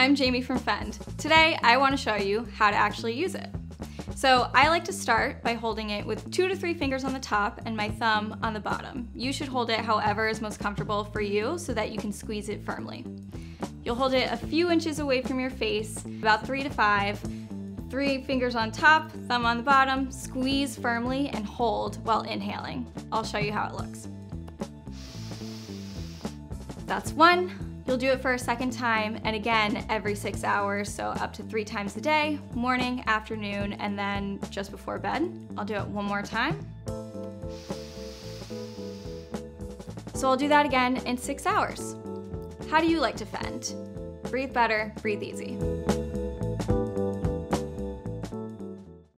I'm Jamie from Fend. Today, I want to show you how to actually use it. So I like to start by holding it with two to three fingers on the top and my thumb on the bottom. You should hold it however is most comfortable for you so that you can squeeze it firmly. You'll hold it a few inches away from your face, about three to five, Three fingers on top, thumb on the bottom, squeeze firmly and hold while inhaling. I'll show you how it looks. That's one. You'll do it for a second time and again every six hours, so up to three times a day, morning, afternoon, and then just before bed. I'll do it one more time. So I'll do that again in six hours. How do you like to fend? Breathe better, breathe easy.